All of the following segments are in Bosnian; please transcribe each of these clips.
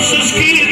nossos queridos.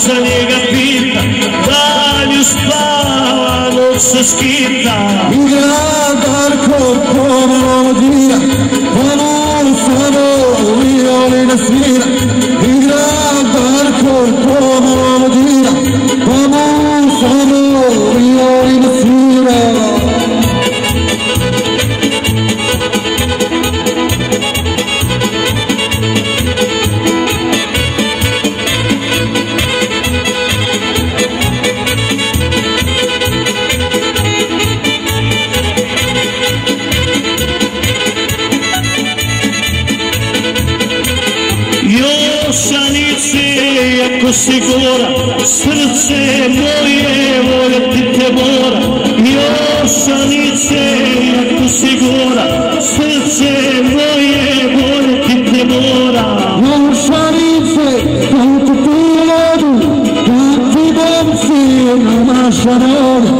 za ga pita Danju spava, noć se skita. I gradar kod pomalo dira Ono pa samo li svira. I gradar kod Shadow.